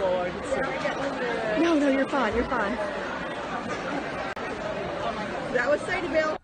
No, no, you're fine. You're fine. That was Sadie Bell.